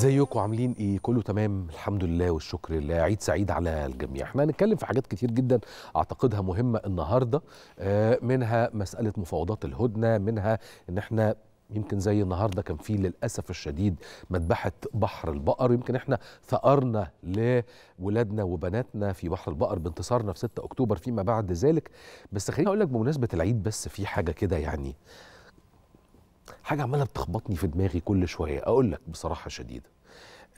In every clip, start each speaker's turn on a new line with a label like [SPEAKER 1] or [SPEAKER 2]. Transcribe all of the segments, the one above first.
[SPEAKER 1] ازيكم؟ عاملين إيه؟ كله تمام؟ الحمد لله والشكر لله. عيد سعيد على الجميع. إحنا هنتكلم في حاجات كتير جدا اعتقدها مهمة النهارده. آه، منها مسألة مفاوضات الهدنة منها ان إحنا يمكن زي النهارده كان في للأسف الشديد مذبحة بحر البقر. يمكن إحنا ثأرنا لولادنا وبناتنا في بحر البقر بانتصارنا في 6 أكتوبر فيما بعد ذلك. بس خليني أقول لك بمناسبة العيد بس في حاجة كده يعني حاجة عمالة بتخبطني في دماغي كل شوية. أقول لك بصراحة شديدة.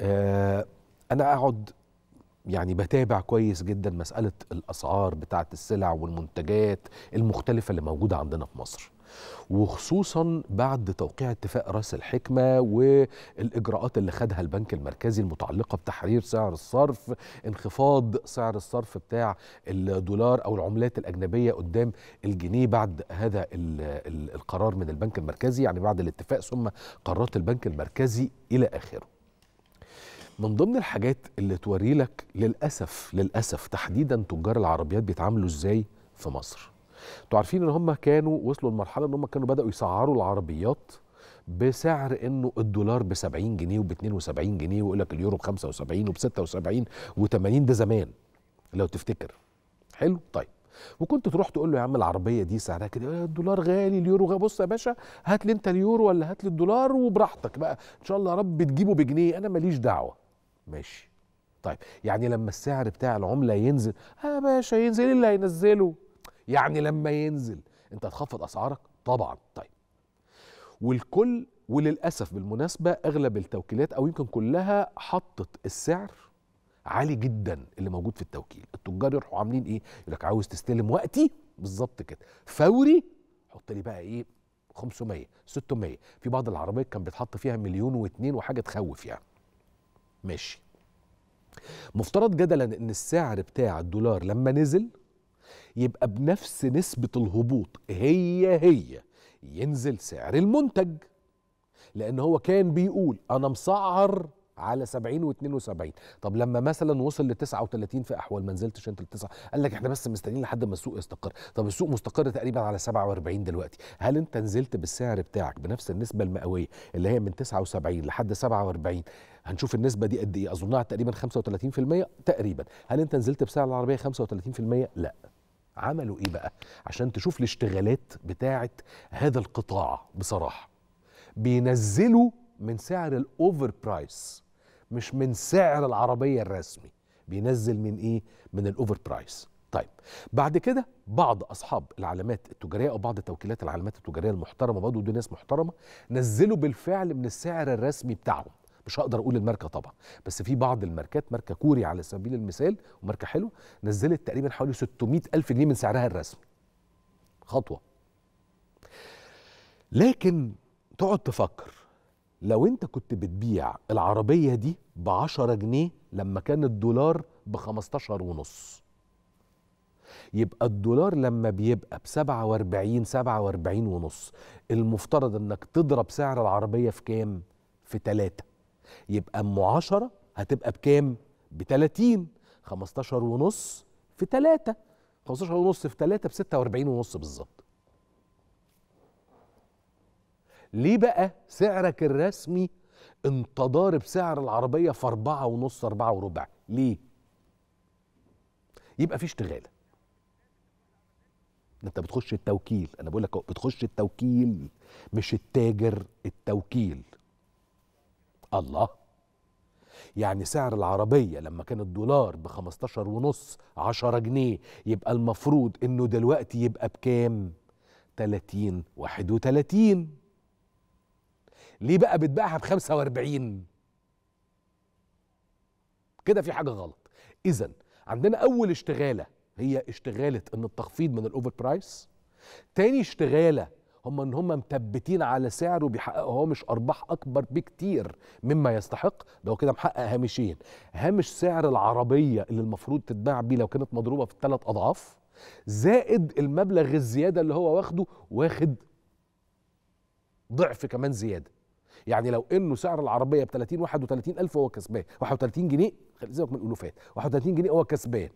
[SPEAKER 1] آه أنا أقعد يعني بتابع كويس جدا مسألة الأسعار بتاعة السلع والمنتجات المختلفة اللي موجودة عندنا في مصر. وخصوصا بعد توقيع اتفاق رأس الحكمة والإجراءات اللي خدها البنك المركزي المتعلقة بتحرير سعر الصرف انخفاض سعر الصرف بتاع الدولار أو العملات الأجنبية قدام الجنيه بعد هذا ال ال القرار من البنك المركزي يعني بعد الاتفاق ثم قرارات البنك المركزي إلى آخره. من ضمن الحاجات اللي توري لك للأسف للأسف تحديدا تجار العربيات بيتعاملوا إزاي في مصر؟ أنتوا عارفين ان هم كانوا وصلوا لمرحلة ان هم كانوا بدأوا يسعروا العربيات بسعر انه الدولار ب 70 جنيه وب 72 جنيه ويقول لك اليورو ب 75 وب 76 و80 ده زمان لو تفتكر. حلو؟ طيب. وكنت تروح تقول له يا عم العربية دي سعرها كده "يا الدولار غالي اليورو غالي بص يا باشا هات لي انت اليورو ولا هات لي الدولار وبراحتك بقى. ان شاء الله يا رب تجيبه بجنيه أنا ماليش دعوة. ماشي. طيب. يعني لما السعر بتاع العملة ينزل يا باشا ينزل إيه اللي هينزله؟ يعني لما ينزل. انت هتخفض أسعارك؟ طبعا. طيب. والكل وللأسف بالمناسبة أغلب التوكيلات أو يمكن كلها حطت السعر عالي جدا اللي موجود في التوكيل. التجار يروحوا عاملين إيه؟ يقول لك عاوز تستلم وقتي؟ بالظبط كده. فوري؟ حط لي بقى إيه؟ 500 600 في بعض العربيات كان بيتحط فيها مليون واتنين وحاجة تخوف يعني. ماشي. مفترض جدلا إن السعر بتاع الدولار لما نزل يبقى بنفس نسبة الهبوط هي هي ينزل سعر المنتج. لأن هو كان بيقول أنا مسعر على 70 و72 طب لما مثلا وصل ل 39 في أحوال ما نزلتش أنت للتسعه قال لك إحنا بس مستنيين لحد ما السوق يستقر. طب السوق مستقر تقريبا على 47 دلوقتي. هل أنت نزلت بالسعر بتاعك بنفس النسبة المئوية اللي هي من 79 لحد 47 هنشوف النسبة دي قد إيه. أظنها تقريبا 35% تقريبا. هل أنت نزلت بسعر العربية 35% لا. عملوا إيه بقى؟ عشان تشوف الاشتغالات بتاعه هذا القطاع بصراحة. بينزلوا من سعر ال over price مش من سعر العربية الرسمي. بينزل من إيه؟ من ال over price طيب بعد كده بعض أصحاب العلامات التجارية أو بعض توكيلات العلامات التجارية المحترمة برضه دول ناس محترمة نزلوا بالفعل من السعر الرسمي بتاعهم. مش هقدر أقول الماركة طبعا بس في بعض الماركات ماركة كوري على سبيل المثال وماركة حلوة نزلت تقريبا حوالي 600 ألف جنيه من سعرها الرسمي. خطوة. لكن تقعد تفكر لو انت كنت بتبيع العربية دي ب 10 جنيه لما كان الدولار ب 15 ونص يبقى الدولار لما بيبقى ب 47 47 ونص المفترض انك تضرب سعر العربية في كام؟ في 3 يبقى أم 10 هتبقى بكام؟ ب 30 15 ونص في 3 15 ونص في 3 ب 46 ونص بالظبط. ليه بقى سعرك الرسمي انت ضارب سعر العربية في أربعة ونص أربعة وربع؟ ليه؟ يبقى في اشتغالة. أنت بتخش التوكيل. أنا بقول لك بتخش التوكيل مش التاجر التوكيل. الله. يعني سعر العربية لما كان الدولار ب 15 ونص 10 جنيه يبقى المفروض إنه دلوقتي يبقى بكام؟ 30 31 ليه بقى بتبيعها ب 45 كده في حاجة غلط. اذا عندنا أول اشتغالة هي اشتغالة إن التخفيض من الأوفر برايس تاني اشتغالة هم إن هم مثبتين على سعر وبيحققوا هامش أرباح أكبر بكتير مما يستحق. ده هو كده محقق هامشين. هامش سعر العربية اللي المفروض تتباع بيه لو كانت مضروبة في ثلاث أضعاف زائد المبلغ الزيادة اللي هو واخده واخد ضعف كمان زيادة. يعني لو إنه سعر العربية ب 30 31 ألف هو كسبان. 31 جنيه خلي سيبك من الألوفات. 31 جنيه هو كسبان.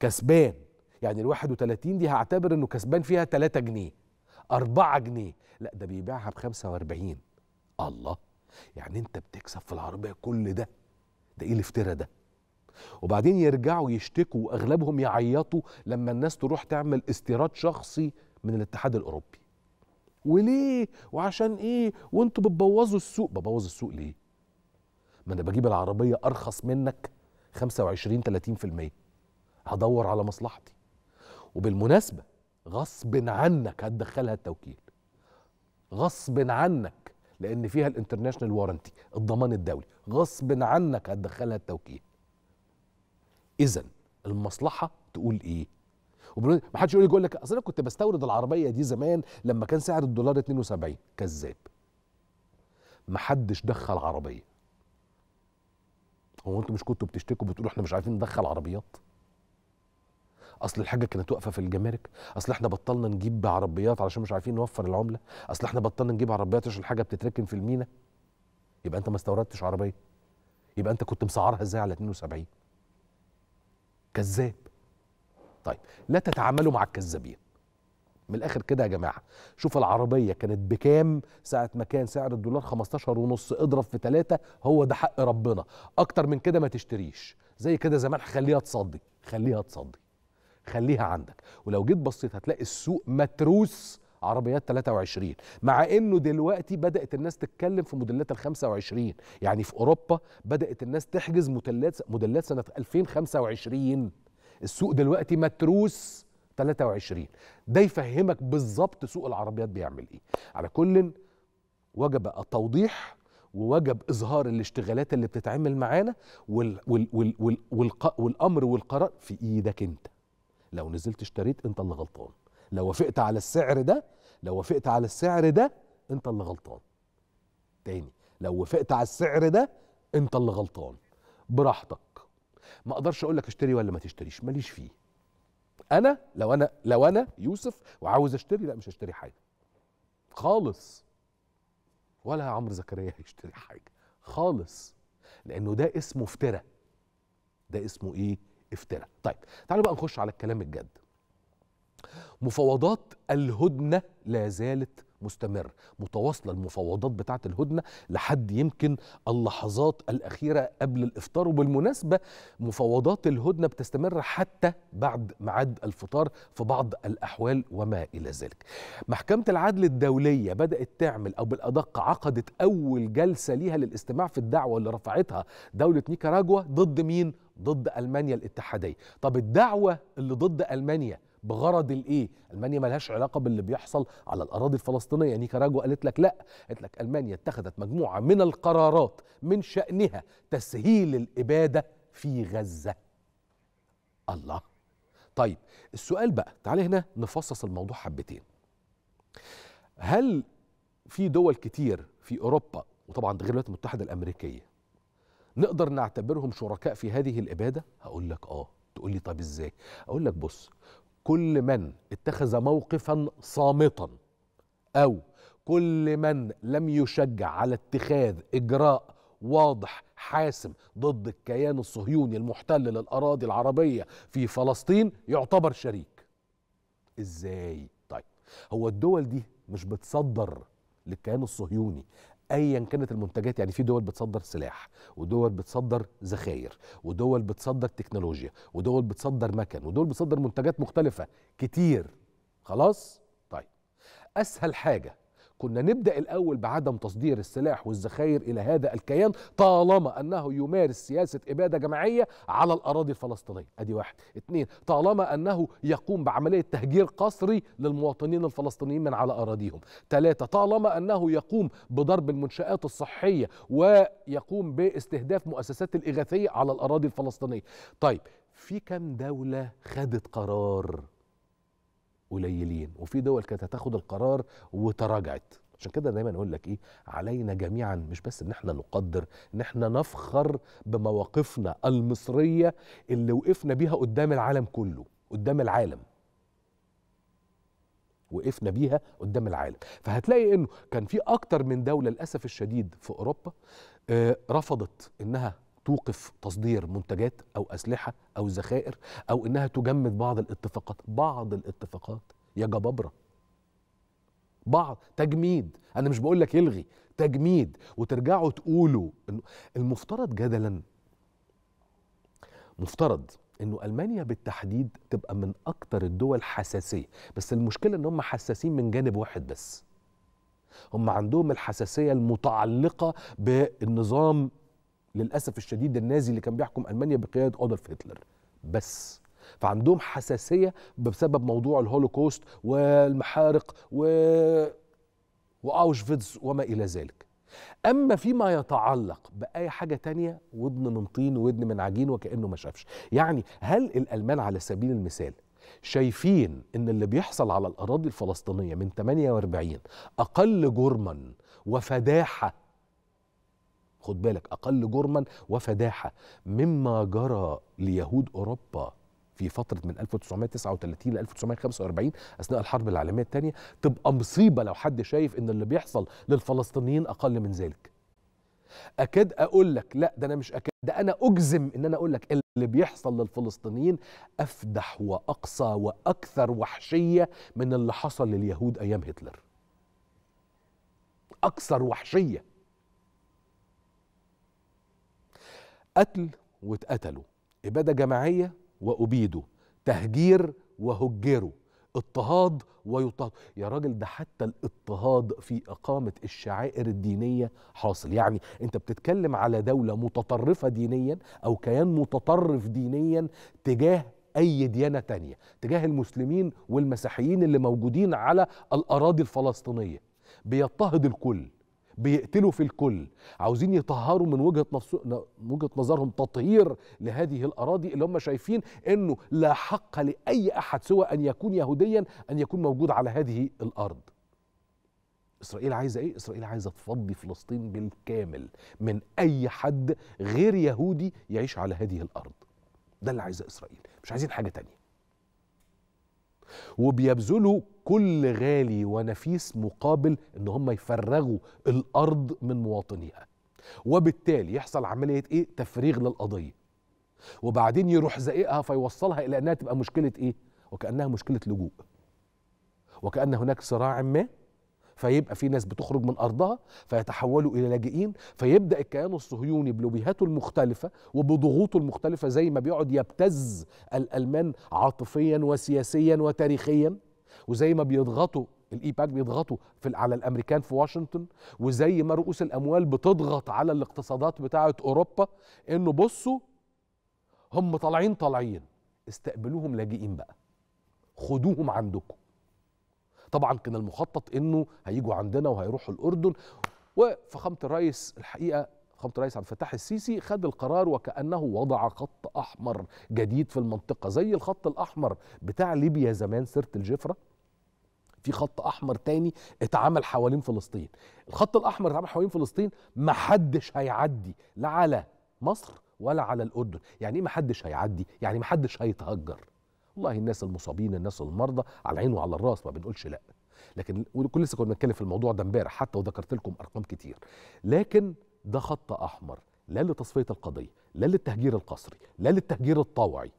[SPEAKER 1] كسبان. يعني ال 31 دي هعتبر إنه كسبان فيها 3 جنيه. 4 جنيه. لا ده بيبيعها ب 45 الله! يعني أنت بتكسب في العربية كل ده؟ ده إيه الافتراء ده؟ وبعدين يرجعوا يشتكوا وأغلبهم يعيطوا لما الناس تروح تعمل استيراد شخصي من الاتحاد الأوروبي. وليه؟ وعشان إيه؟ وأنتوا بتبوظوا السوق. ببوظ السوق ليه؟ ما أنا بجيب العربية أرخص منك 25 30% هدور على مصلحتي. وبالمناسبة غصب عنك هتدخلها التوكيل. غصب عنك لأن فيها ال international warranty الضمان الدولي. غصب عنك هتدخلها التوكيل. اذا المصلحة تقول إيه؟ ما حدش يقول يقول لك أصل أنا كنت بستورد العربية دي زمان لما كان سعر الدولار 72 كذاب. ما حدش دخل عربية. هو أنتوا مش كنتوا بتشتكوا بتقولوا إحنا مش عارفين ندخل عربيات؟ أصل الحاجة كانت واقفة في الجمارك. أصل إحنا بطلنا نجيب عربيات علشان مش عارفين نوفر العملة. أصل إحنا بطلنا نجيب عربيات عشان الحاجة بتتركن في المينا. يبقى أنت ما استوردتش عربية. يبقى أنت كنت مسعرها إزاي على 72 كذاب. طيب لا تتعاملوا مع الكذابين. من الآخر كده يا جماعة شوف العربية كانت بكام ساعة ما كان سعر الدولار 15 ونص اضرب في ثلاثة هو ده حق ربنا. أكتر من كده ما تشتريش. زي كده زمان خليها تصدي خليها تصدي. خليها عندك. ولو جيت بصيت هتلاقي السوق متروس عربيات 23 مع إنه دلوقتي بدأت الناس تتكلم في موديلات ال 25 يعني في أوروبا بدأت الناس تحجز موديلات موديلات سنة 2025 السوق دلوقتي متروس 23 ده يفهمك بالظبط سوق العربيات بيعمل إيه. على كل وجب التوضيح ووجب إظهار الاشتغالات اللي بتتعمل معانا وال وال وال وال والأمر والقرار في إيدك أنت. لو نزلت اشتريت انت اللي غلطان. لو وافقت على السعر ده لو وافقت على السعر ده انت اللي غلطان. تاني لو وافقت على السعر ده انت اللي غلطان. براحتك. ما أقدرش أقول لك اشتري ولا ما تشتريش ماليش فيه. أنا لو أنا لو أنا يوسف وعاوز اشتري لا مش هشتري حاجة. خالص. ولا عمرو زكريا هيشتري حاجة. خالص. لأنه ده اسمه افتراء. ده اسمه إيه؟ افتراء طيب تعالوا بقى نخش على الكلام الجد. مفاوضات الهدنة لا زالت مستمر متواصلة المفاوضات بتاعة الهدنة لحد يمكن اللحظات الأخيرة قبل الإفطار. وبالمناسبة مفاوضات الهدنة بتستمر حتى بعد ميعاد الفطار في بعض الأحوال وما إلى ذلك. محكمة العدل الدولية بدأت تعمل أو بالأدق عقدت أول جلسة ليها للاستماع في الدعوة اللي رفعتها دولة نيكاراجوا ضد مين؟ ضد ألمانيا الاتحادية طب الدعوة اللي ضد ألمانيا بغرض الإيه؟ ألمانيا ملهاش علاقة باللي بيحصل على الأراضي الفلسطينية، نيكاراجوا قالت لك لا، قالت لك ألمانيا اتخذت مجموعة من القرارات من شأنها تسهيل الإبادة في غزة. الله. طيب السؤال بقى تعالى هنا نفصص الموضوع حبتين. هل في دول كتير في أوروبا وطبعا غير الولايات المتحدة الأمريكية نقدر نعتبرهم شركاء في هذه الإبادة؟ هقول لك آه، تقول لي طب إزاي؟ أقول لك بص كل من اتخذ موقفا صامتا أو كل من لم يشجع على اتخاذ إجراء واضح حاسم ضد الكيان الصهيوني المحتل للأراضي العربية في فلسطين يعتبر شريك إزاي طيب هو الدول دي مش بتصدر للكيان الصهيوني ايا كانت المنتجات يعني في دول بتصدر سلاح ودول بتصدر ذخاير ودول بتصدر تكنولوجيا ودول بتصدر مكن ودول بتصدر منتجات مختلفة. كتير. خلاص؟ طيب. أسهل حاجة كنا نبدأ الأول بعدم تصدير السلاح والذخاير إلى هذا الكيان طالما أنه يمارس سياسة إبادة جماعية على الأراضي الفلسطينية. أدي واحد. اثنين طالما أنه يقوم بعملية تهجير قسري للمواطنين الفلسطينيين من على أراضيهم. ثلاثة طالما أنه يقوم بضرب المنشآت الصحية ويقوم باستهداف مؤسسات الإغاثية على الأراضي الفلسطينية. طيب في كم دولة خدت قرار قليلين. وفي دول كانت هتاخد القرار وتراجعت. عشان كده دايما أقول لك إيه؟ علينا جميعا مش بس إن إحنا نقدر إن إحنا نفخر بمواقفنا المصرية اللي وقفنا بيها قدام العالم كله قدام العالم. وقفنا بيها قدام العالم. فهتلاقي إنه كان في أكتر من دولة للأسف الشديد في أوروبا آه رفضت إنها توقف تصدير منتجات أو أسلحة أو ذخائر أو إنها تجمد بعض الاتفاقات. بعض الاتفاقات يا جبابرة. بعض. تجميد. أنا مش بقول لك يلغي تجميد. وترجعوا تقولوا انه المفترض جدلا مفترض إنه ألمانيا بالتحديد تبقى من أكتر الدول حساسية. بس المشكلة إن هم حساسين من جانب واحد بس. هم عندهم الحساسية المتعلقة بالنظام للأسف الشديد النازي اللي كان بيحكم ألمانيا بقيادة ادولف هتلر. بس فعندهم حساسية بسبب موضوع الهولوكوست والمحارق و واوشفيتس وما إلى ذلك. أما فيما يتعلق بأي حاجة تانية ودن من طين ودن من عجين وكأنه ما شافش. يعني هل الألمان على سبيل المثال شايفين إن اللي بيحصل على الأراضي الفلسطينية من 48 أقل جرما وفداحة خد بالك أقل جرما وفداحة مما جرى ليهود أوروبا في فترة من 1939 ل 1945 أثناء الحرب العالمية الثانية. تبقى مصيبة لو حد شايف إن اللي بيحصل للفلسطينيين أقل من ذلك. أكاد أقول لك لا ده أنا مش أكاد ده أنا أجزم إن أنا أقول لك اللي بيحصل للفلسطينيين أفدح وأقصى وأكثر وحشية من اللي حصل لليهود أيام هتلر. أكثر وحشية. قتل واتقتلوا. إبادة جماعية وأبيدوا. تهجير وهجروا. اضطهاد ويضطهد يا راجل ده حتى الاضطهاد في إقامة الشعائر الدينية حاصل. يعني أنت بتتكلم على دولة متطرفة دينيا أو كيان متطرف دينيا تجاه أي ديانة تانية تجاه المسلمين والمسيحيين اللي موجودين على الأراضي الفلسطينية. بيضطهد الكل. بيقتلوا في الكل. عاوزين يطهروا من وجهة نفس- وجهة نظرهم تطهير لهذه الأراضي اللي هم شايفين إنه لا حق لأي أحد سوى أن يكون يهوديا أن يكون موجود على هذه الأرض. إسرائيل عايزة إيه؟ إسرائيل عايزة تفضي فلسطين بالكامل من أي حد غير يهودي يعيش على هذه الأرض. ده اللي عايزه إسرائيل. مش عايزين حاجة تانية. وبيبذلوا كل غالي ونفيس مقابل إن هم يفرغوا الأرض من مواطنيها. وبالتالي يحصل عملية إيه؟ تفريغ للقضية. وبعدين يروح زائقها فيوصلها إلى إنها تبقى مشكلة إيه؟ وكأنها مشكلة لجوء. وكأن هناك صراع ما فيبقى في ناس بتخرج من أرضها فيتحولوا إلى لاجئين فيبدأ الكيان الصهيوني بلوبيهاته المختلفة وبضغوطه المختلفة زي ما بيقعد يبتز الألمان عاطفيا وسياسيا وتاريخيا وزي ما بيضغطوا الايباك بيضغطوا في على الأمريكان في واشنطن وزي ما رؤوس الأموال بتضغط على الاقتصادات بتاعة أوروبا إنه بصوا هم طالعين طالعين استقبلوهم لاجئين بقى خدوهم عندكم. طبعا كان المخطط إنه هيجوا عندنا وهيروحوا الأردن. وفخامه الرئيس الحقيقة فخامه الرئيس عبد الفتاح السيسي خد القرار وكأنه وضع خط أحمر جديد في المنطقة زي الخط الأحمر بتاع ليبيا زمان سيرة الجفرة. في خط أحمر تاني اتعمل حوالين فلسطين. الخط الأحمر اتعمل حوالين فلسطين محدش هيعدي لا على مصر ولا على الأردن. يعني إيه محدش هيعدي؟ يعني محدش هيتهجر. والله الناس المصابين الناس المرضى على العين وعلى الراس ما بنقولش لا. لكن وكل لسه كنا بنتكلم في الموضوع ده امبارح حتى وذكرت لكم أرقام كتير. لكن ده خط أحمر لا لتصفية القضية لا للتهجير القسري لا للتهجير الطوعي.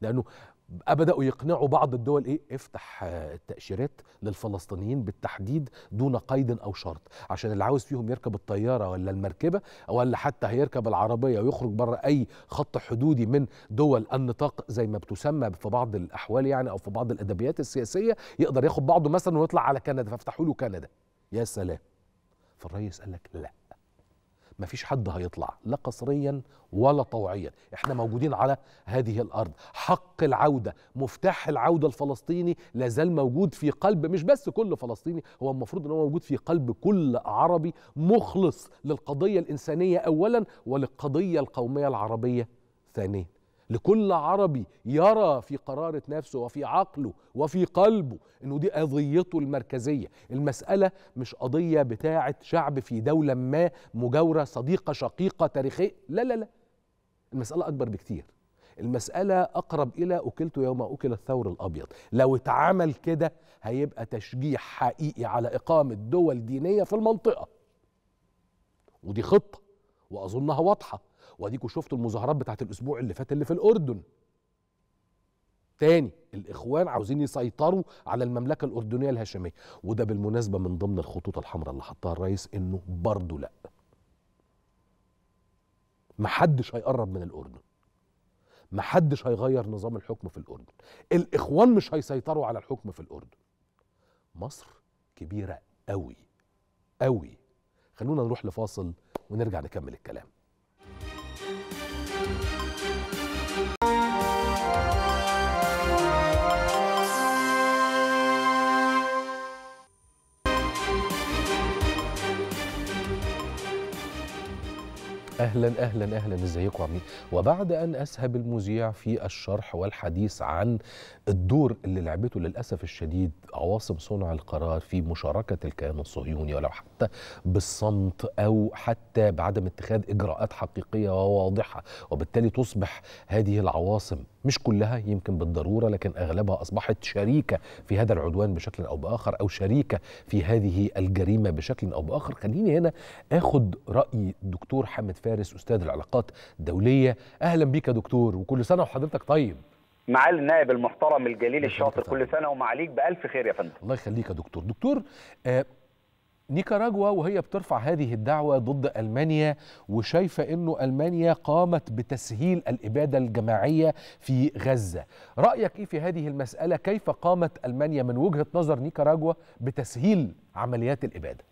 [SPEAKER 1] لأنه بدأوا يقنعوا بعض الدول إيه؟ افتح آه، التأشيرات للفلسطينيين بالتحديد دون قيد أو شرط عشان اللي عاوز فيهم يركب الطيارة ولا المركبة ولا حتى هيركب العربية ويخرج بره أي خط حدودي من دول النطاق زي ما بتسمى في بعض الأحوال يعني أو في بعض الأدبيات السياسية يقدر ياخد بعضه مثلا ويطلع على كندا فافتحوا له كندا. يا سلام. فالرئيس قال لك لا. ما فيش حد هيطلع لا قسريا ولا طوعيا. إحنا موجودين على هذه الأرض. حق العودة مفتاح العودة الفلسطيني لازال موجود في قلب مش بس كل فلسطيني هو المفروض إن هو موجود في قلب كل عربي مخلص للقضية الإنسانية اولا وللقضية القومية العربية ثانيا. لكل عربي يرى في قرارة نفسه وفي عقله وفي قلبه إنه دي قضيته المركزية. المسألة مش قضية بتاعة شعب في دولة ما مجاورة صديقة شقيقة تاريخية. لا لا لا. المسألة أكبر بكتير. المسألة أقرب إلى أكلت يوم أكل الثور الأبيض. لو اتعمل كده هيبقى تشجيع حقيقي على إقامة دول دينية في المنطقة. ودي خطة وأظنها واضحة. واديكوا شفتوا المظاهرات بتاعت الأسبوع اللي فات اللي في الأردن. تاني الإخوان عاوزين يسيطروا على المملكة الأردنية الهاشمية. وده بالمناسبة من ضمن الخطوط الحمراء اللي حطها الرئيس إنه برضه لأ. محدش هيقرب من الأردن. محدش هيغير نظام الحكم في الأردن. الإخوان مش هيسيطروا على الحكم في الأردن. مصر كبيرة قوي قوي خلونا نروح لفاصل ونرجع نكمل الكلام. أهلا أهلا أهلا إزيكم عاملين؟ وبعد أن أسهب المذيع في الشرح والحديث عن الدور اللي لعبته للأسف الشديد عواصم صنع القرار في مشاركة الكيان الصهيوني ولو حتى بالصمت أو حتى بعدم اتخاذ إجراءات حقيقية وواضحه وبالتالي تصبح هذه العواصم مش كلها يمكن بالضرورة لكن أغلبها أصبحت شريكة في هذا العدوان بشكل أو بآخر أو شريكة في هذه الجريمة بشكل أو بآخر. خليني هنا آخد رأي الدكتور حامد فارس. أستاذ العلاقات الدولية. أهلا بيك يا دكتور وكل سنة وحضرتك طيب.
[SPEAKER 2] معالي النائب المحترم الجليل الشاطر كل سنة ومعاليك بألف خير يا فندم.
[SPEAKER 1] الله يخليك يا دكتور. دكتور آه نيكاراجوا وهي بترفع هذه الدعوة ضد ألمانيا وشايفة أنه ألمانيا قامت بتسهيل الإبادة الجماعية في غزة. رأيك إيه في هذه المسألة؟ كيف قامت ألمانيا من وجهة نظر نيكاراجوا بتسهيل عمليات الإبادة؟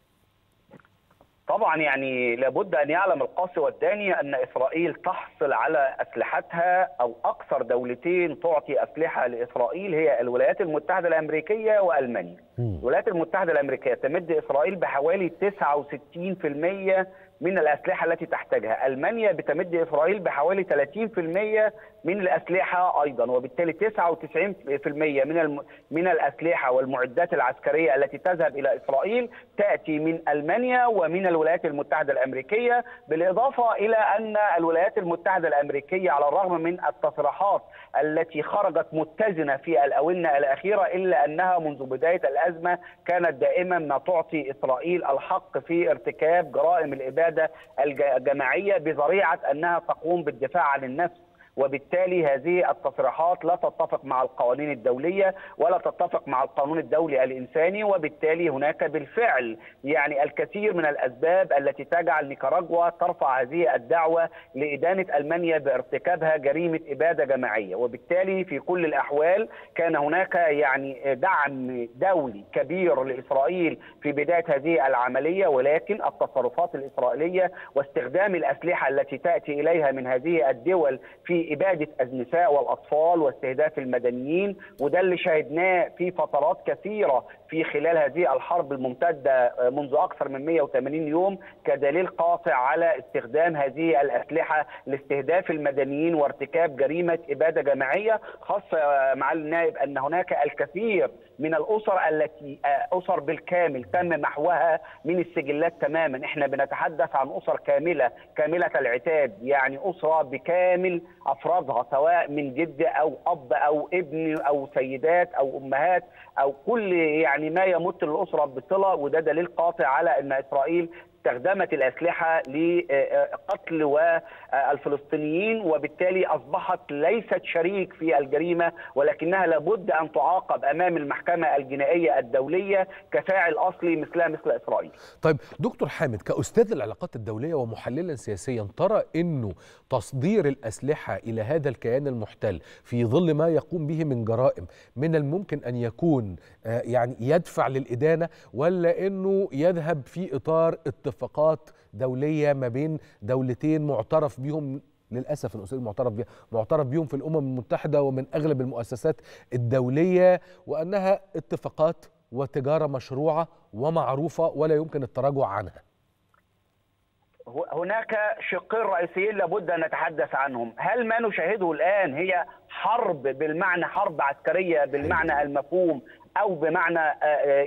[SPEAKER 2] طبعا يعني لابد أن يعلم القاصي والداني أن إسرائيل تحصل على أسلحتها أو أكثر دولتين تعطي أسلحة لإسرائيل هي الولايات المتحدة الأمريكية وألمانيا. الولايات المتحدة الأمريكية تمد إسرائيل بحوالي 69% من الأسلحة التي تحتاجها، ألمانيا بتمد إسرائيل بحوالي 30% من الأسلحة أيضا وبالتالي 99% من. من الأسلحة والمعدات العسكرية التي تذهب إلى إسرائيل تأتي من ألمانيا ومن الولايات المتحدة الأمريكية بالإضافة إلى أن الولايات المتحدة الأمريكية على الرغم من التصريحات التي خرجت متزنة في الأونة الأخيرة إلا أنها منذ بداية الأزمة كانت دائما ما تعطي إسرائيل الحق في ارتكاب جرائم الإبادة الجماعية بذريعة أنها تقوم بالدفاع عن النفس وبالتالي هذه التصريحات لا تتفق مع القوانين الدولية ولا تتفق مع القانون الدولي الإنساني وبالتالي هناك بالفعل يعني الكثير من الأسباب التي تجعل نيكاراغوا ترفع هذه الدعوة لإدانة ألمانيا بارتكابها جريمة إبادة جماعية. وبالتالي في كل الأحوال كان هناك يعني دعم دولي كبير لإسرائيل في بداية هذه العملية ولكن التصرفات الإسرائيلية واستخدام الأسلحة التي تأتي إليها من هذه الدول في إبادة النساء والأطفال واستهداف المدنيين وده اللي شاهدناه في فترات كثيرة في خلال هذه الحرب الممتدة منذ أكثر من 180 يوم كدليل قاطع على استخدام هذه الأسلحة لاستهداف المدنيين وارتكاب جريمة إبادة جماعية خاصة مع النائب أن هناك الكثير من الأسر التي أسر بالكامل تم محوها من السجلات تماما. إحنا بنتحدث عن أسر كاملة كاملة العتاد يعني أسرة بكامل أفرادها سواء من جد أو أب أو ابن أو سيدات أو أمهات أو كل يعني ما يمت الأسرة بصلة وده دليل قاطع على إن إسرائيل استخدمت الأسلحة لقتل والفلسطينيين وبالتالي أصبحت ليست شريك في الجريمة ولكنها لابد أن تعاقب أمام المحكمة الجنائية الدولية كفاعل أصلي مثلها مثل إسرائيل.
[SPEAKER 1] طيب دكتور حامد كأستاذ العلاقات الدولية ومحللا سياسيا ترى إنه تصدير الأسلحة إلى هذا الكيان المحتل في ظل ما يقوم به من جرائم من الممكن أن يكون يعني يدفع للإدانة ولا إنه يذهب في إطار اتفاقات دولية ما بين دولتين معترف بهم للأسف الاصول معترف بها معترف بهم في الأمم المتحدة ومن أغلب المؤسسات الدولية وأنها اتفاقات وتجارة مشروعة ومعروفة ولا يمكن التراجع عنها.
[SPEAKER 2] هناك شقين رئيسيين لابد أن نتحدث عنهم، هل ما نشاهده الآن هي حرب بالمعنى حرب عسكرية بالمعنى المفهوم أو بمعنى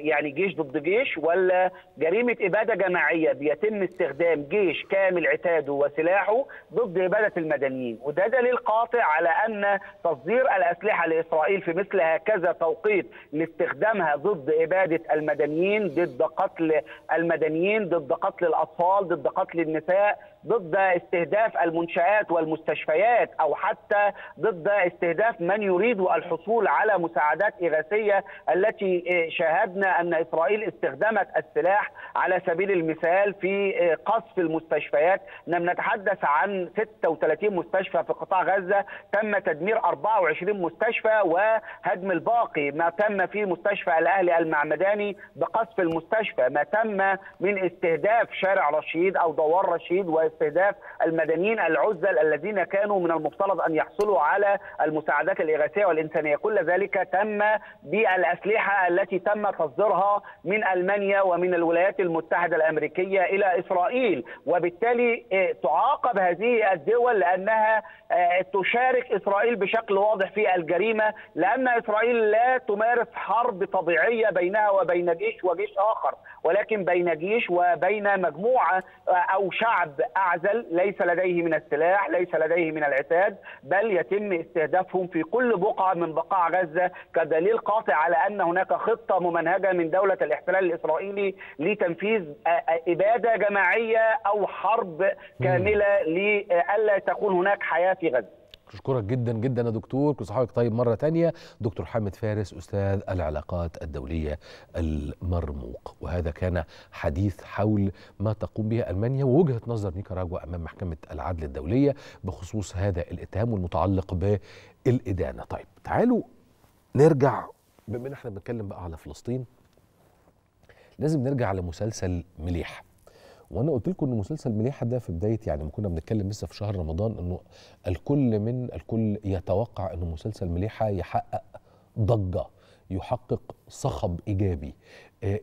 [SPEAKER 2] يعني جيش ضد جيش ولا جريمة إبادة جماعية بيتم استخدام جيش كامل عتاده وسلاحه ضد إبادة المدنيين؟ وده دليل قاطع على أن تصدير الأسلحة لإسرائيل في مثل هكذا توقيت لاستخدامها ضد إبادة المدنيين ضد قتل المدنيين ضد قتل الأطفال ضد قتل النساء ضد استهداف المنشآت والمستشفيات أو حتى ضد استهداف من يريد الحصول على مساعدات إغاثية التي شاهدنا أن إسرائيل استخدمت السلاح على سبيل المثال في قصف المستشفيات. نحن نتحدث عن 36 مستشفى في قطاع غزة. تم تدمير 24 مستشفى وهدم الباقي. ما تم في مستشفى الأهلي المعمداني بقصف المستشفى. ما تم من استهداف شارع رشيد أو دوار رشيد واستهداف المدنيين العزل الذين كانوا من المفترض أن يحصلوا على المساعدات الإغاثية والإنسانية. كل ذلك تم بالأسلحة التي تم تصديرها من ألمانيا ومن الولايات المتحدة الأمريكية إلى إسرائيل. وبالتالي تعاقب هذه الدول لأنها تشارك إسرائيل بشكل واضح في الجريمة لأن إسرائيل لا تمارس حرب طبيعية بينها وبين جيش وجيش آخر. ولكن بين جيش وبين مجموعة أو شعب أعزل ليس لديه من السلاح ليس لديه من العتاد بل يتم استهدافهم في كل بقعة من بقاع غزة كدليل قاطع على أن هناك خطة ممنهجة من دولة الاحتلال الإسرائيلي لتنفيذ إبادة جماعية أو حرب كاملة لألا تكون هناك حياة في غزة.
[SPEAKER 1] أشكرك جدا جدا يا دكتور. كل صحابك طيب مرة تانية. دكتور حامد فارس أستاذ العلاقات الدولية المرموق. وهذا كان حديث حول ما تقوم به ألمانيا ووجهة نظر نيكاراغوا أمام محكمة العدل الدولية بخصوص هذا الاتهام المتعلق بالإدانة. طيب تعالوا نرجع. بما إن إحنا بنتكلم بقى على فلسطين لازم نرجع لمسلسل مليح. وأنا قلت لكم ان مسلسل مليحه ده في بداية يعني ما كنا بنتكلم لسه في شهر رمضان انه الكل من الكل يتوقع إنه مسلسل مليحه يحقق ضجة يحقق صخب إيجابي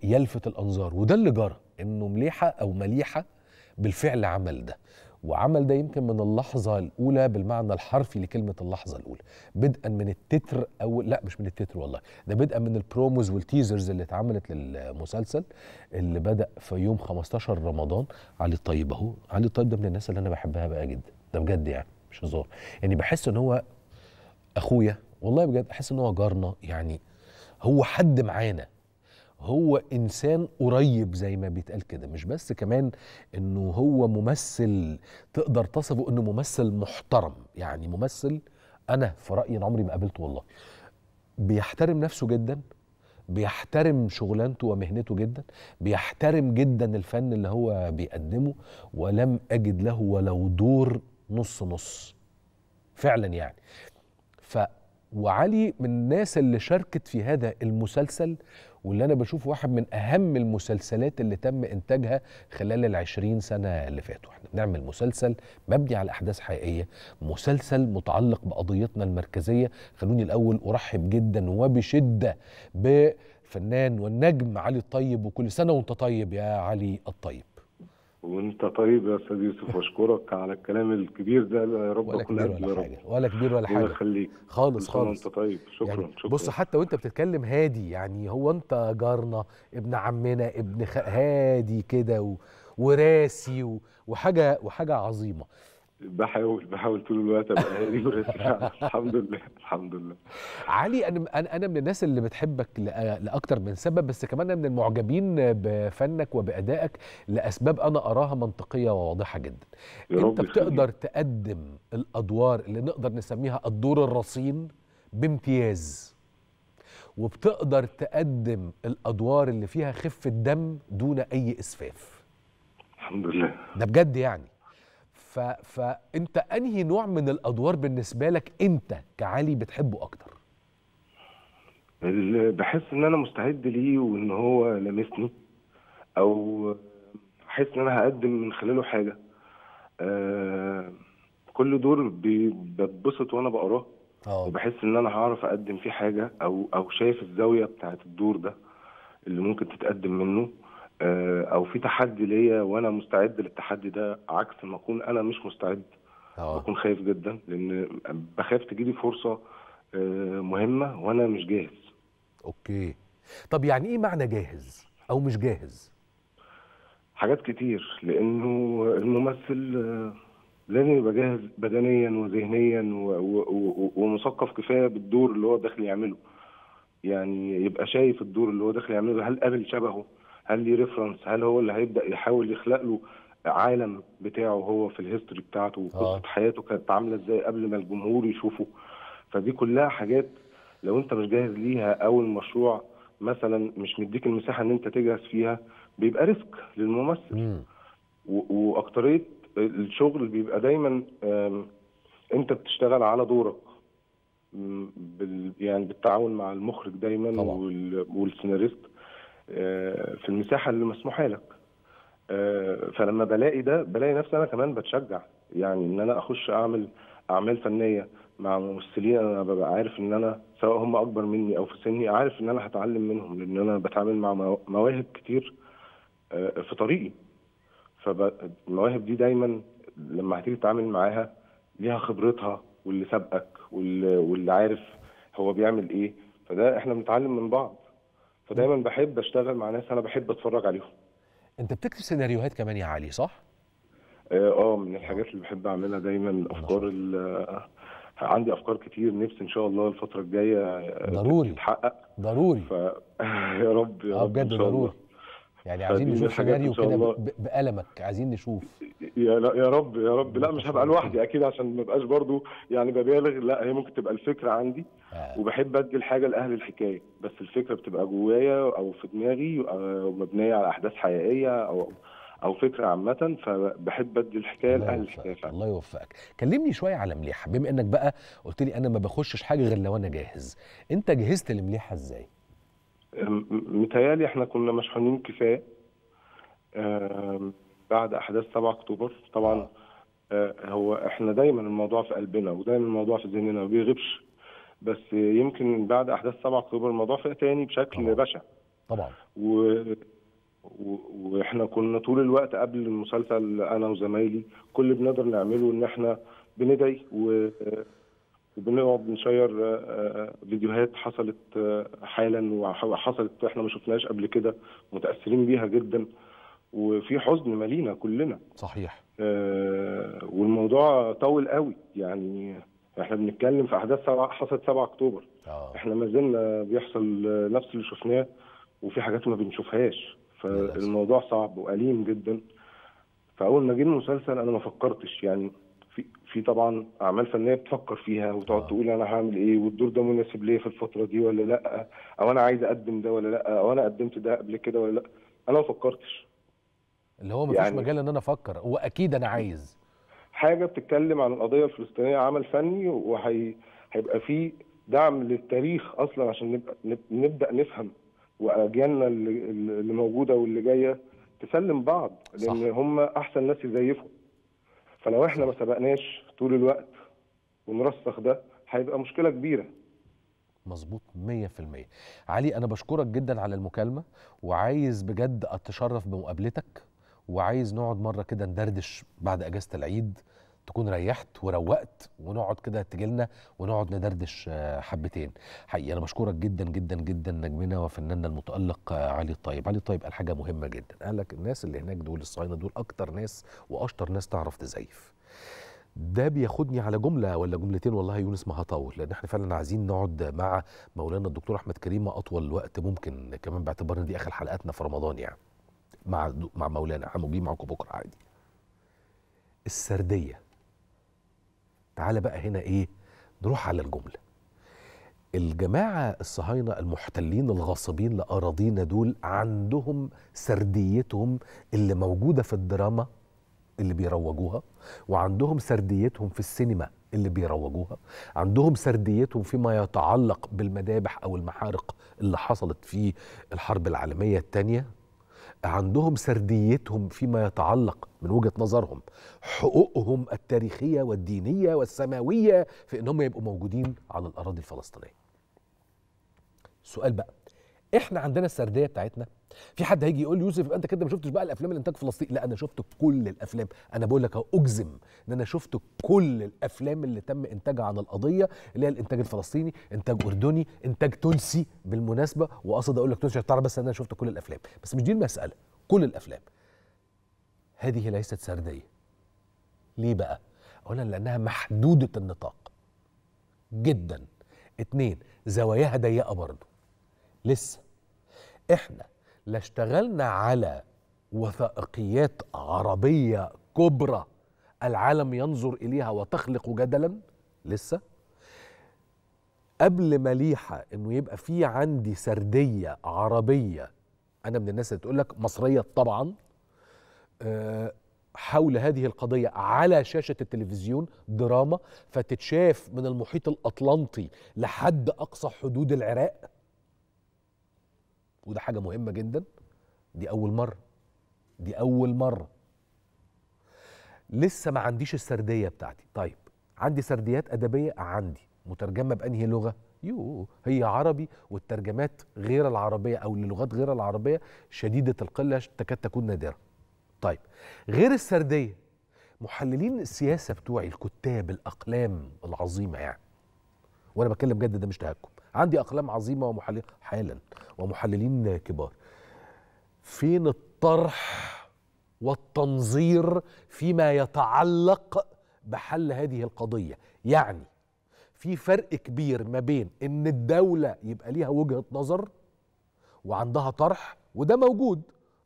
[SPEAKER 1] يلفت الأنظار. وده اللي جرى إنه مليحة أو مليحة بالفعل عمل ده. وعمل ده يمكن من اللحظة الأولى بالمعنى الحرفي لكلمة اللحظة الأولى. بدءا من التتر أو لا مش من التتر والله. ده بدءا من ال promos وال teasers اللي اتعملت للمسلسل اللي بدأ في يوم 15 رمضان. علي الطيب أهو. علي الطيب ده من الناس اللي أنا بحبها بقى جدا. ده بجد يعني مش هزار. يعني بحس إن هو أخويا والله بجد أحس إن هو جارنا. يعني هو حد معانا. هو إنسان قريب زي ما بيتقال كده مش بس كمان إنه هو ممثل تقدر تصفه إنه ممثل محترم. يعني ممثل أنا في رأيي أنا عمري ما قابلته والله. بيحترم نفسه جدا بيحترم شغلانته ومهنته جدا بيحترم جدا الفن اللي هو بيقدمه ولم أجد له ولو دور نص نص. فعلا يعني. ف وعلي من الناس اللي شاركت في هذا المسلسل واللي أنا بشوفه واحد من أهم المسلسلات اللي تم إنتاجها خلال العشرين سنة اللي فاتوا. إحنا بنعمل مسلسل مبني على أحداث حقيقية مسلسل متعلق بقضيتنا المركزية. خلوني الأول أرحب جدا وبشدة بفنان والنجم علي الطيب وكل سنة وأنت طيب يا علي الطيب.
[SPEAKER 3] وانت طيب يا أستاذ يوسف وأشكرك على الكلام الكبير ده. يا رب
[SPEAKER 1] ولا كبير ولا حاجة ولا كبير ولا حاجة.
[SPEAKER 3] الله يخليك.
[SPEAKER 1] خالص خالص.
[SPEAKER 3] أنت طيب. شكرا
[SPEAKER 1] يعني
[SPEAKER 3] شكرا.
[SPEAKER 1] بص حتى وأنت بتتكلم هادي يعني هو أنت جارنا ابن عمنا ابن خ... هادي كده و... وراسي و... وحاجة وحاجة عظيمة.
[SPEAKER 3] بحاول بحاول طول الوقت أبقى هادي الحمد لله الحمد لله.
[SPEAKER 1] علي أنا أنا أنا من الناس اللي بتحبك لأكتر من سبب بس كمان أنا من المعجبين بفنك وبأدائك لأسباب أنا أراها منطقية وواضحة جدا. أنت بتقدر
[SPEAKER 3] يخليك.
[SPEAKER 1] تقدم الأدوار اللي نقدر نسميها الدور الرصين بامتياز وبتقدر تقدم الأدوار اللي فيها خفة دم دون أي إسفاف.
[SPEAKER 3] الحمد لله.
[SPEAKER 1] ده بجد يعني. ف... فانت انهي نوع من الأدوار بالنسبة لك انت كعلي بتحبه
[SPEAKER 3] أكتر؟ بحس إن أنا مستعد ليه وإن هو لامسني أو احس إن أنا هقدم من خلاله حاجة. آه، كل دور بتبسط وأنا بقراه
[SPEAKER 1] آه.
[SPEAKER 3] وبحس إن أنا هعرف أقدم فيه حاجة أو أو شايف الزاوية بتاعت الدور ده اللي ممكن تتقدم منه. آه، أو في تحدي ليا وأنا مستعد للتحدي ده عكس ما أكون أنا مش مستعد.
[SPEAKER 1] آه.
[SPEAKER 3] بكون خايف جدا لأن بخاف تجيلي فرصة آه، مهمة وأنا مش جاهز.
[SPEAKER 1] Okay. طب يعني إيه معنى جاهز أو مش جاهز؟
[SPEAKER 3] حاجات كتير لأنه الممثل آه، لازم يبقى جاهز بدنيا وذهنيا ومثقف كفاية بالدور اللي هو داخل يعمله. يعني يبقى شايف الدور اللي هو داخل يعمله هل قابل شبهه؟ هل ليه reference هل هو اللي هيبدأ يحاول يخلق له عالم بتاعه هو في ال history بتاعته وقصة
[SPEAKER 1] آه.
[SPEAKER 3] حياته كانت عاملة إزاي قبل ما الجمهور يشوفه؟ فدي كلها حاجات لو أنت مش جاهز ليها أو المشروع مثلا مش مديك المساحة إن أنت تجهز فيها بيبقى risk للممثل. وأكترية الشغل بيبقى دايما أنت بتشتغل على دورك. بال يعني بالتعاون مع المخرج دايما
[SPEAKER 1] طبعا.
[SPEAKER 3] وال- والسيناريست. آه، في المساحة اللي مسموحة لك. آه، فلما بلاقي ده بلاقي نفسي أنا كمان بتشجع. يعني إن أنا أخش أعمل أعمال فنية مع ممثلين أنا ببقى عارف إن أنا سواء هم أكبر مني أو في سني عارف إن أنا هتعلم منهم لأن أنا بتعامل مع مو- مواهب كتير آه، في طريقي. فالمواهب دي دايما لما هتيجي تتعامل معاها ليها خبرتها واللي سابقك واللي عارف هو بيعمل إيه. فده إحنا بنتعلم من بعض. فدايما بحب أشتغل مع ناس أنا بحب أتفرج عليهم.
[SPEAKER 1] أنت بتكتب سيناريوهات كمان يا علي صح؟
[SPEAKER 3] آه آه، من الحاجات اللي بحب أعملها دايما أفكار ال- عندي أفكار كتير نفسي إن شاء الله الفترة الجاية آه،
[SPEAKER 1] ضروري.
[SPEAKER 3] تتحقق.
[SPEAKER 1] ضروري.
[SPEAKER 3] ف يا رب يا رب
[SPEAKER 1] بجد ضروري. يعني عايزين نشوف
[SPEAKER 3] الحاجات
[SPEAKER 1] سيناريو
[SPEAKER 3] إن شاء
[SPEAKER 1] كده
[SPEAKER 3] الله.
[SPEAKER 1] ب- ب- بقلمك عايزين نشوف.
[SPEAKER 3] يا لا يا رب يا رب. لا مش هبقى. لوحدي أكيد عشان ما ابقاش برضو يعني ببالغ. لا هي ممكن تبقى الفكرة عندي
[SPEAKER 1] آه.
[SPEAKER 3] وبحب أدي الحاجة لأهل الحكاية بس الفكرة بتبقى جوايا أو في دماغي أو مبنية على أحداث حقيقية أو أو فكرة عامة. فبحب
[SPEAKER 1] أدي
[SPEAKER 3] الحكاية
[SPEAKER 1] لأهل
[SPEAKER 3] الحكاية فعلا.
[SPEAKER 1] الله يوفقك. كلمني شوية على مليحة. بما إنك بقى قلت لي أنا ما بخشش حاجة غير لو أنا جاهز. أنت جهزت لمليحه
[SPEAKER 3] إزاي؟ متهيألي إحنا كنا مشحونين كفاية. بعد أحداث 7 أكتوبر طبعا آه، هو إحنا دايما الموضوع في قلبنا ودايما الموضوع في ذهننا ما بيغيبش. بس يمكن بعد أحداث 7 أكتوبر الموضوع فاق تاني بشكل
[SPEAKER 1] طبعا.
[SPEAKER 3] بشع.
[SPEAKER 1] طبعا.
[SPEAKER 3] و... و... وإحنا كنا طول الوقت قبل المسلسل أنا وزمايلي كل اللي بنقدر نعمله إن إحنا بندعي و... وبنقعد نشير آه، آه، فيديوهات حصلت آه، حالا وحصلت إحنا ما شفناهاش قبل كده متأثرين بيها جدا وفي حزن مالينا كلنا.
[SPEAKER 1] صحيح.
[SPEAKER 3] آه، والموضوع طول قوي. يعني إحنا بنتكلم في أحداث سبعة حصلت 7 أكتوبر.
[SPEAKER 1] آه.
[SPEAKER 3] إحنا ما زلنا بيحصل آه، نفس اللي شفناه وفي حاجات ما بنشوفهاش. فالموضوع صعب وأليم جدا. فأول ما جه المسلسل أنا ما فكرتش. يعني في طبعا أعمال فنية بتفكر فيها وتقعد
[SPEAKER 1] آه.
[SPEAKER 3] تقول أنا هعمل إيه والدور ده مناسب ليا في الفترة دي ولا لأ؟ أو أنا عايز أقدم ده ولا لأ؟ أو أنا قدمت ده قبل كده ولا لأ؟ أنا ما فكرتش.
[SPEAKER 1] اللي هو ما فيش
[SPEAKER 3] يعني-
[SPEAKER 1] مجال إن أنا أفكر. هو أكيد أنا عايز.
[SPEAKER 3] حاجة بتتكلم عن القضية الفلسطينية عمل فني وهيبقى فيه دعم للتاريخ أصلا عشان نبقى نب- نبدأ نفهم وأجيالنا اللي, اللي موجودة واللي جاية تسلم بعض
[SPEAKER 1] لأن.
[SPEAKER 3] هم أحسن ناس يزيفوا. فلو إحنا ما سبقناش طول الوقت ونرسخ ده هيبقى مشكلة كبيرة.
[SPEAKER 1] مظبوط 100% علي أنا بشكرك جدا على المكالمة وعايز بجد أتشرف بمقابلتك وعايز نقعد مرة كده ندردش بعد إجازة العيد تكون ريحت وروقت ونقعد كده تجيلنا ونقعد ندردش آه، حبتين. حقيقي أنا بشكرك جدا جدا جدا نجمنا وفناننا المتألق آه، علي الطيب علي الطيب قال حاجة مهمة جدا. قال لك الناس اللي هناك دول الصهاينة دول أكتر ناس وأشطر ناس تعرف تزيف. ده بياخدني على جملة ولا جملتين؟ والله يونس ما هطول لأن إحنا فعلا عايزين نقعد مع مولانا الدكتور أحمد كريم أطول وقت ممكن كمان باعتبار إن دي آخر حلقاتنا في رمضان يعني. مع مع مولانا إحنا موجودين معاكم بكرة عادي. السردية. تعالى بقى هنا إيه؟ نروح على الجملة. الجماعة الصهاينة المحتلين الغاصبين لاراضينا دول عندهم سرديتهم اللي موجودة في الدراما اللي بيروجوها وعندهم سرديتهم في السينما اللي بيروجوها عندهم سرديتهم فيما يتعلق بالمذابح أو المحارق اللي حصلت في الحرب العالمية الثانية عندهم سرديتهم فيما يتعلق من وجهة نظرهم حقوقهم التاريخية والدينية والسماوية في انهم يبقوا موجودين على الأراضي الفلسطينية. السؤال بقى إحنا عندنا السردية بتاعتنا في حد هيجي يقول لي يوسف يبقى انت كده ما شفتش بقى الأفلام اللي انتاج فلسطين؟ لا أنا شفت كل الأفلام. أنا بقول لك أجزم إن أنا شفت كل الأفلام اللي تم إنتاجها عن القضية اللي هي الإنتاج الفلسطيني إنتاج أردني إنتاج تونسي بالمناسبة. وأقصد أقول لك تونسي عشان تعرف بس إن أنا شفت كل الأفلام. بس مش دي المسألة كل الأفلام. هذه ليست سردية. ليه بقى؟ اولا لأنها محدودة النطاق. جدا. اتنين زواياها ضيقة برضه لسه. إحنا لا اشتغلنا على وثائقيات عربية كبرى العالم ينظر إليها وتخلق جدلا. لسه. قبل مليحه إنه يبقى في عندي سردية عربية أنا من الناس اللي تقول لك مصرية طبعا آه، حول هذه القضية على شاشة التلفزيون دراما فتتشاف من المحيط الأطلنطي لحد أقصى حدود العراق. وده حاجة مهمة جدا. دي أول مرة. دي أول مرة. لسه ما عنديش السردية بتاعتي. طيب عندي سرديات أدبية؟ عندي. مترجمة بأنهي لغة؟ يو هي عربي والترجمات غير العربية أو للغات غير العربية شديدة القلة تكاد تكون نادرة. طيب غير السردية محللين السياسة بتوعي الكتاب الأقلام العظيمة يعني. وأنا بتكلم جد ده مش تهكم. عندي أقلام عظيمة ومحللين حالا ومحللين كبار. فين الطرح والتنظير فيما يتعلق بحل هذه القضية؟ يعني في فرق كبير ما بين إن الدولة يبقى ليها وجهة نظر وعندها طرح وده موجود.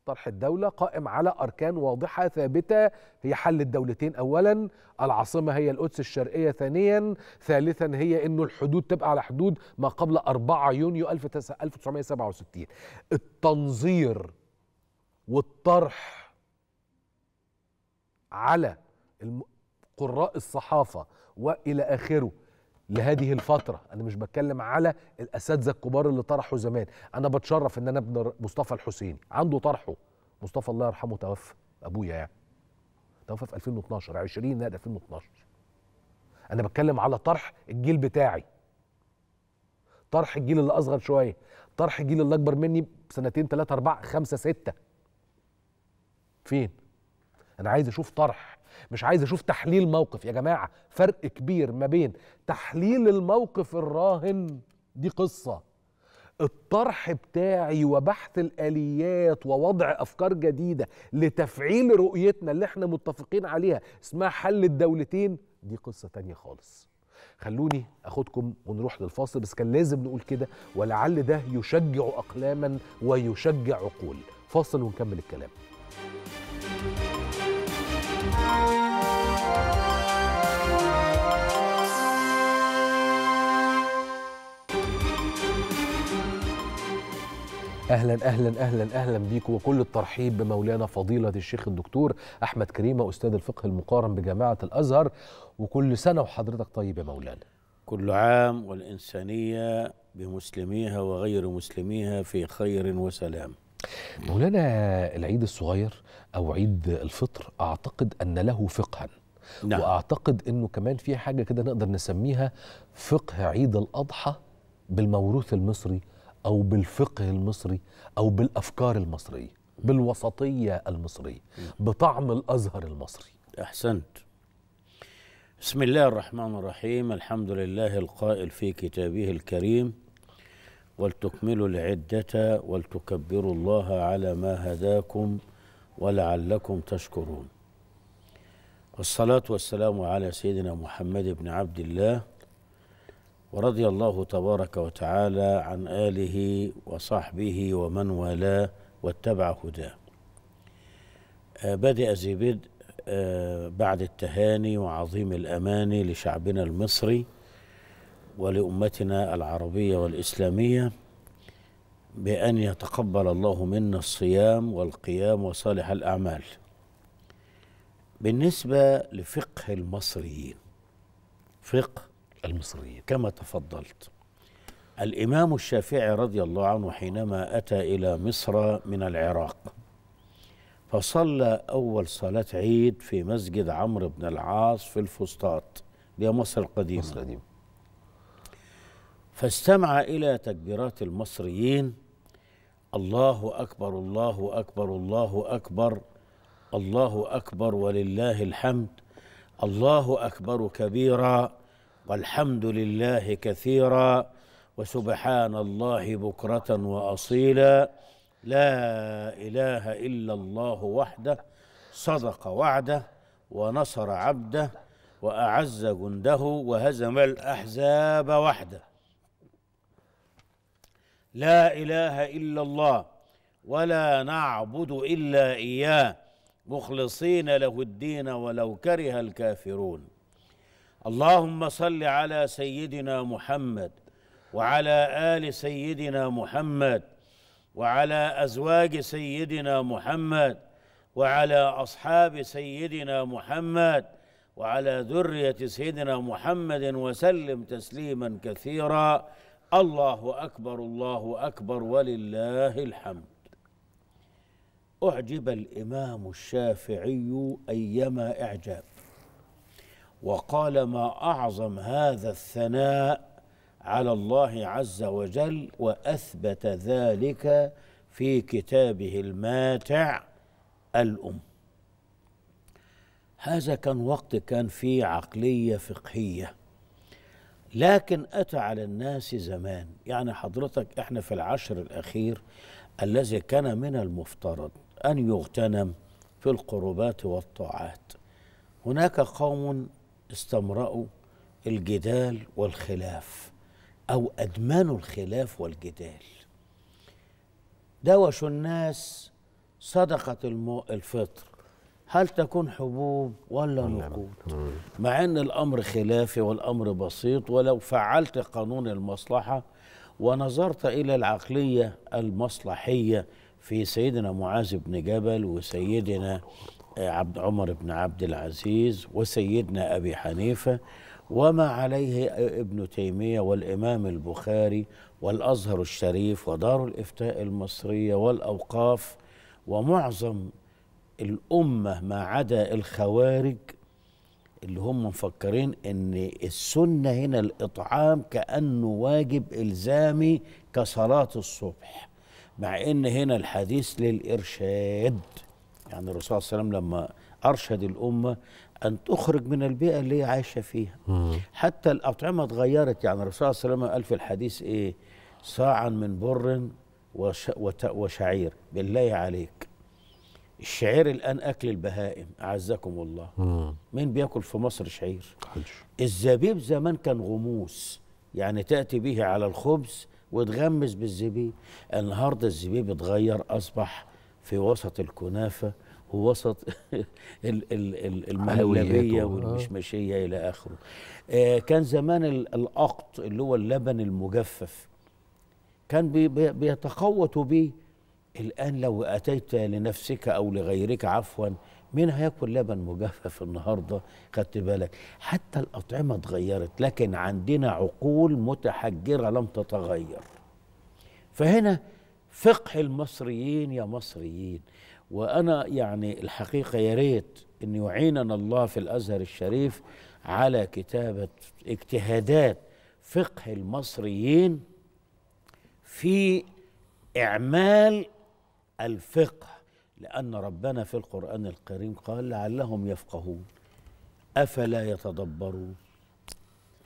[SPEAKER 1] طرح الدولة قائم على أركان واضحة ثابتة هي حل الدولتين. أولا العاصمة هي القدس الشرقية. ثانيا ثالثا هي أنه الحدود تبقى على حدود ما قبل 4 يونيو 1967 التنظير والطرح على قراء الصحافة وإلى آخره لهذه الفترة. أنا مش بتكلم على الأساتذة الكبار اللي طرحوا زمان. أنا بتشرف إن أنا ابن مصطفى الحسيني عنده طرحه. مصطفى الله يرحمه توفى. أبويا يعني. توفى في 2012 20 يناير 2012 أنا بتكلم على طرح الجيل بتاعي. طرح الجيل اللي أصغر شوية. طرح الجيل اللي أكبر مني بسنتين ثلاثة أربعة خمسة ستة. فين؟ أنا عايز أشوف طرح مش عايز أشوف تحليل موقف. يا جماعة فرق كبير ما بين تحليل الموقف الراهن دي قصة الطرح بتاعي وبحث الآليات ووضع أفكار جديدة لتفعيل رؤيتنا اللي إحنا متفقين عليها اسمها حل الدولتين دي قصة تانية خالص. خلوني أخدكم ونروح للفاصل بس كان لازم نقول كده ولعل ده يشجع أقلاما ويشجع عقول. فاصل ونكمل الكلام. أهلا أهلا أهلا أهلا بيكم وكل الترحيب بمولانا فضيلة الشيخ الدكتور أحمد كريمة أستاذ الفقه المقارن بجامعة الأزهر. وكل سنة وحضرتك طيب يا مولانا.
[SPEAKER 4] كل عام والإنسانية بمسلميها وغير مسلميها في خير وسلام.
[SPEAKER 1] مولانا العيد الصغير أو عيد الفطر أعتقد أن له فقها.
[SPEAKER 4] نعم.
[SPEAKER 1] وأعتقد إنه كمان في حاجة كده نقدر نسميها فقه عيد الأضحى بالموروث المصري أو بالفقه المصري أو بالأفكار المصرية بالوسطية المصرية بطعم الأزهر المصري.
[SPEAKER 4] أحسنت. بسم الله الرحمن الرحيم. الحمد لله القائل في كتابه الكريم. ولتكملوا العدة ولتكبروا الله على ما هداكم ولعلكم تشكرون. والصلاة والسلام على سيدنا محمد بن عبد الله ورضي الله تبارك وتعالى عن آله وصحبه ومن والاه واتبع هداه. آه، بدأ بدء آه، بعد التهاني وعظيم الأمان لشعبنا المصري ولأمتنا العربية والإسلامية بأن يتقبل الله منا الصيام والقيام وصالح الأعمال. بالنسبة لفقه المصريين فقه
[SPEAKER 1] المصريين.
[SPEAKER 4] كما تفضلت الإمام الشافعي رضي الله عنه حينما أتى إلى مصر من العراق فصلى أول صلاة عيد في مسجد عمرو بن العاص في الفسطاط هي مصر القديمة.
[SPEAKER 1] مصر قديم
[SPEAKER 4] فاستمع إلى تكبيرات المصريين. الله أكبر الله أكبر الله أكبر الله أكبر ولله الحمد الله أكبر كبيرا والحمد لله كثيرا وسبحان الله بكرة وأصيلا. لا إله إلا الله وحده صدق وعده ونصر عبده وأعز جنده وهزم الأحزاب وحده. لا إله إلا الله ولا نعبد إلا إياه مخلصين له الدين ولو كره الكافرون. اللهم صل على سيدنا محمد وعلى آل سيدنا محمد وعلى أزواج سيدنا محمد وعلى أصحاب سيدنا محمد وعلى ذرية سيدنا محمد وسلم تسليما كثيرا. الله أكبر الله أكبر ولله الحمد. أعجب الإمام الشافعي أيما إعجاب وقال ما أعظم هذا الثناء على الله عز وجل وأثبت ذلك في كتابه الماتع الأم. هذا كان وقت كان فيه عقلية فقهية. لكن أتى على الناس زمان. يعني حضرتك إحنا في العشر الأخير الذي كان من المفترض أن يغتنم في القربات والطاعات. هناك قوم استمرأوا الجدال والخلاف أو أدمنوا الخلاف والجدال. دوشوا الناس الم- الفطر. هل تكون حبوب ولا نقود؟ مع أن الأمر خلافي والأمر بسيط ولو فعلت قانون المصلحة ونظرت إلى العقلية المصلحية في سيدنا معاذ بن جبل وسيدنا آه، عبد عمر بن عبد العزيز وسيدنا أبي حنيفة وما عليه ابن تيمية والإمام البخاري والأزهر الشريف ودار الإفتاء المصرية والأوقاف ومعظم الأمة ما عدا الخوارج اللي هم مفكرين إن السنة هنا الإطعام كأنه واجب إلزامي كصلاة الصبح مع إن هنا الحديث للإرشاد. يعني الرسول صلى الله عليه وسلم لما أرشد الأمة أن تخرج من البيئة اللي هي عايشة فيها. حتى الأطعمة اتغيرت. يعني الرسول صلى الله عليه وسلم قال في الحديث إيه؟ صاعا من بر وشعير. بالله عليك. الشعير الآن أكل البهائم أعزكم الله. مين بياكل في مصر شعير؟ الزبيب زمان كان غموس يعني تأتي به على الخبز وتغمس بالزبيب. النهاردة الزبيب اتغير أصبح في وسط الكنافة ووسط ال- ال- ال- المهلبية
[SPEAKER 1] حلويات و-
[SPEAKER 4] والمشمشية إلى آخره. آه، كان زمان ال- الأقط اللي هو اللبن المجفف كان بي- بي- بيتقوتوا به الآن لو أتيت لنفسك أو لغيرك عفوا مين هيأكل لبن مجفف النهاردة؟ خدت بالك؟ حتى الأطعمة اتغيرت لكن عندنا عقول متحجرة لم تتغير. فهنا فقه المصريين يا مصريين. وأنا يعني الحقيقة يا ريت أن يعيننا الله في الأزهر الشريف على كتابة اجتهادات فقه المصريين في إعمال الفقه لأن ربنا في القرآن الكريم قال لعلهم يفقهون. أفلا يتدبرون؟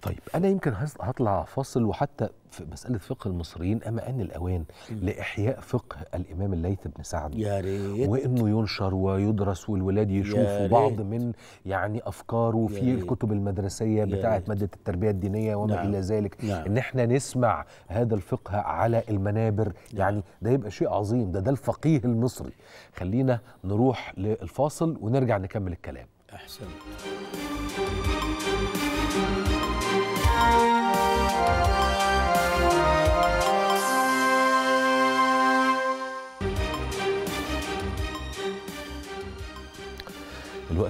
[SPEAKER 1] طيب أنا يمكن هطلع فاصل وحتى في مسألة فقه المصريين أما أن الأوان لإحياء فقه الإمام الليث بن سعد
[SPEAKER 4] يا ريت
[SPEAKER 1] وإنه ينشر ويدرس والولاد يشوفوا بعض. من يعني
[SPEAKER 4] أفكاره
[SPEAKER 1] في. الكتب المدرسية
[SPEAKER 4] بتاعة.
[SPEAKER 1] مادة التربية الدينية وما
[SPEAKER 4] نعم.
[SPEAKER 1] إلى ذلك
[SPEAKER 4] نعم.
[SPEAKER 1] إن إحنا نسمع هذا الفقه على المنابر يعني ده يبقى شيء عظيم ده ده الفقيه المصري خلينا نروح للفاصل ونرجع نكمل الكلام
[SPEAKER 4] أحسن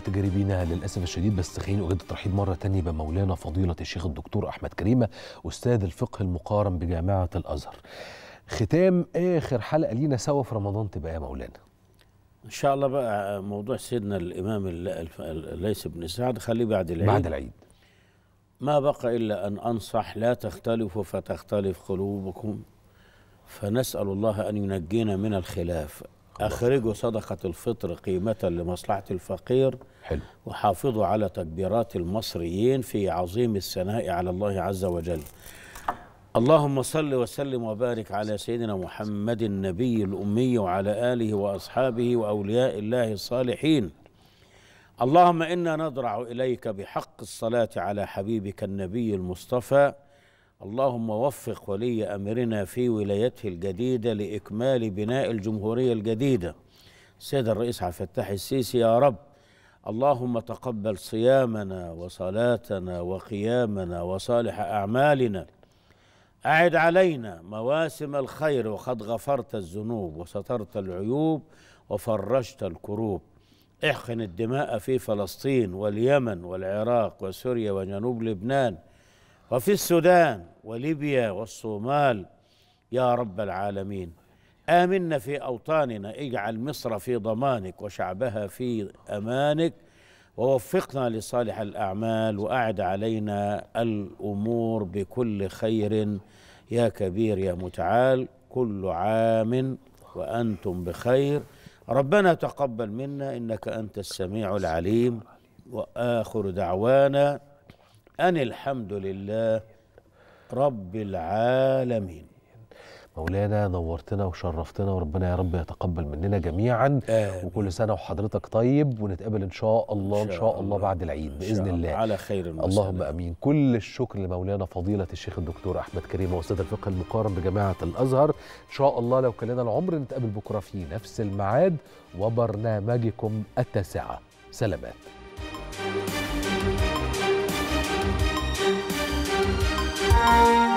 [SPEAKER 1] الوقت جري بينا للأسف الشديد بس خليني اجدد الترحيب مرة تانية بمولانا فضيلة الشيخ الدكتور أحمد كريمة أستاذ الفقه المقارن بجامعة الأزهر. ختام آخر حلقة لينا سوا في رمضان تبقى يا مولانا.
[SPEAKER 4] إن شاء الله بقى موضوع سيدنا الف- الليث بن سعد خليه بعد العيد
[SPEAKER 1] بعد العيد.
[SPEAKER 4] ما بقى إلا أن أنصح لا تختلفوا فتختلف قلوبكم فنسأل الله أن ينجينا من الخلاف أخرجوا صدقة الفطر قيمة لمصلحة الفقير
[SPEAKER 1] حلو.
[SPEAKER 4] وحافظوا على تكبيرات المصريين في عظيم الثناء على الله عز وجل. اللهم صل وسلم وبارك على سيدنا محمد النبي الأمي وعلى آله وأصحابه وأولياء الله الصالحين. اللهم إنا نضرع إليك بحق الصلاة على حبيبك النبي المصطفى اللهم وفق ولي أمرنا في ولايته الجديدة لإكمال بناء الجمهورية الجديدة. السيد الرئيس عبد الفتاح السيسي يا رب. اللهم تقبل صيامنا وصلاتنا وقيامنا وصالح أعمالنا. أعد علينا مواسم الخير وقد غفرت الذنوب وسترت العيوب وفرجت الكروب. احقن الدماء في فلسطين واليمن والعراق وسوريا وجنوب لبنان. وفي السودان وليبيا والصومال يا رب العالمين آمنا في أوطاننا اجعل مصر في ضمانك وشعبها في أمانك ووفقنا لصالح الأعمال وأعد علينا الأمور بكل خير يا كبير يا متعال كل عام وأنتم بخير. ربنا تقبل منا إنك أنت السميع العليم وآخر دعوانا أن الحمد لله رب العالمين.
[SPEAKER 1] مولانا نورتنا وشرفتنا وربنا يا رب يتقبل مننا جميعا.
[SPEAKER 4] آمين.
[SPEAKER 1] وكل سنة وحضرتك طيب ونتقابل إن شاء الله إن شاء الله بعد العيد
[SPEAKER 4] بإذن
[SPEAKER 1] الله.
[SPEAKER 4] على خير
[SPEAKER 1] اللهم
[SPEAKER 4] وسلام.
[SPEAKER 1] آمين. كل الشكر لمولانا فضيلة الشيخ الدكتور أحمد كريم وأستاذ الفقه المقارن بجامعة الأزهر. إن شاء الله لو كان لنا العمر نتقابل بكرة في نفس الميعاد وبرنامجكم التاسعة. سلامات.
[SPEAKER 5] Música